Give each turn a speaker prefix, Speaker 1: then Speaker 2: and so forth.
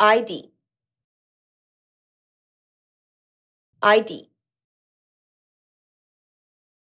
Speaker 1: ID ID